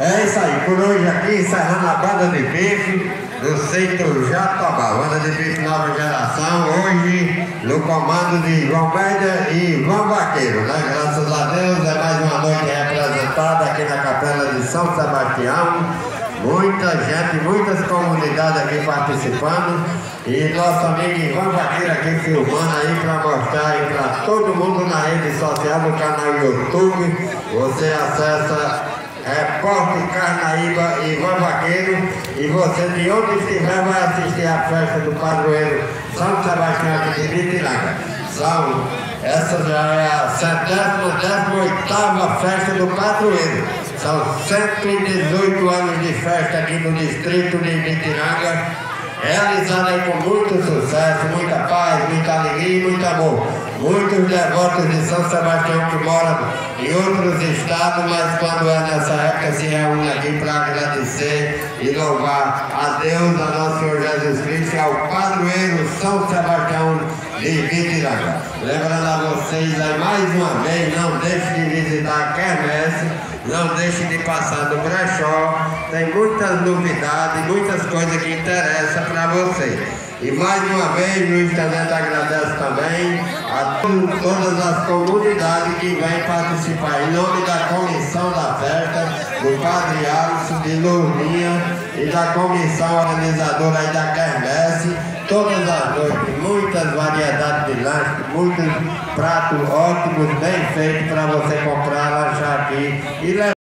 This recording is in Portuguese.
É isso aí, por hoje aqui encerrando a banda de bife do centro Jatobá, banda de bife nova geração, hoje no comando de João Média e João Vaqueiro, né? Graças a Deus é mais uma noite representada aqui na capela de São Sebastião. Muita gente, muitas comunidades aqui participando e nosso amigo Ivan Vaqueiro aqui filmando aí para mostrar aí para todo mundo na rede social, no canal YouTube. Você acessa Repórter Carnaíba e Ivan Vaqueiro e você de onde estiver vai assistir a festa do padroeiro São Sebastião de Vitilanga. São, essa já é a centésima, décima oitava festa do padroeiro. São 118 anos de festa aqui no distrito de Vitilanga realizada aí com muito sucesso, muita paz, muita alegria e muito amor. Muitos devotos de São Sebastião que moram em outros estados, mas quando é nessa época se reúnem aqui para agradecer e louvar a Deus, a nosso Senhor Jesus Cristo e ao padroeiro São Sebastião de Vitiranga. Lembrando a vocês aí mais uma vez, não deixe de visitar a Quermesse, não deixe de passar no brechó, tem muitas novidades, muitas coisas que interessam para vocês. E mais uma vez, Luiz Tenente agradece também a todas as comunidades que vêm participar. Em nome da comissão da festa, do Padre Alisson de Lourminha e da comissão organizadora aí da Quermesse, todas as noites, muitas variedades de lanches, muitos pratos ótimos, bem feitos para você comprar, lanchar aqui. E